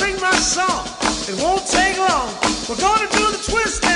sing my song. It won't take long. We're gonna do the twist.